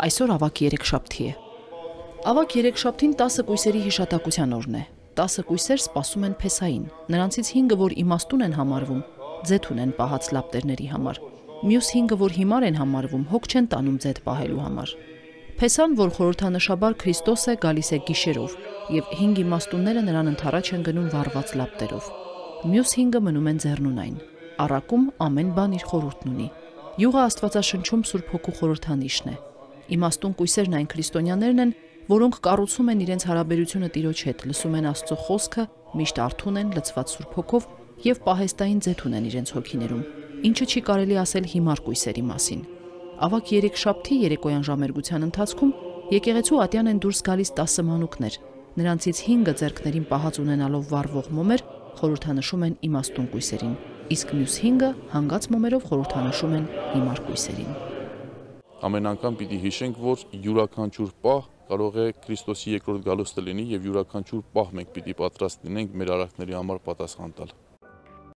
Այսօր ավակ 3 շաբթի է։ Ավակ 3 շաբթին 10 կույսերի հիշատակության օրն է։ 10 կույսեր սպասում են Փեսային։ Նրանցից 5-ը, որ իմաստուն են համարվում, ձեթ ունեն պահած լապտերների համար։ Մյուս 5-ը, որ հիմար են համարվում, հոգ չեն տանում ձեթ պահելու համար։ Փեսան, որ խորհրդանշաբար Քրիստոս է, գալիս է գիշերով, եւ 5 իմաստունները նրան ընթരാճ են գնում վառված լապտերով։ Մյուս 5-ը մնում են ձեռնունայն։ Արակում ամեն բան իր խորհուրդն ունի։ Յուղը Աստվածաշնչում Սուրբ Հոգու խորհրդանիշն է։ Իմաստուն կույսերն այն քրիստոնյաներն են, որոնք կառուցում են իրենց հարաբերությունը Տիրոջ հետ, լսում են Աստծո խոսքը, միշտ արթուն են, լցված Սուրբ Հոգով եւ պահեստային ձեթ ունեն իրենց հոգիներում, ինչը չի կարելի ասել հիմար կույսերի մասին։ Ավակ 3 շաբթի երեկոյան ժամերգության ընթացքում եկեղեցու ատյան են դուրս գալիս 10 մանուկներ։ Նրանցից 5-ը ձեռքներին պահած ունենալով վառվող մոմեր խորհրդանշում են իմաստուն կույսերին, իսկ մյուս 5-ը հանգած մոմերով խորհրդանշում են հիմար կույսերին։ Ամեն անգամ պիտի հիշենք, որ յուրաքանչյուր պահ կարող է Քրիստոսի երկրորդ գալուստը լինի եւ յուրաքանչյուր պահ մենք պիտի պատրաստ լինենք մեր արարքների համար պատասխան տալ։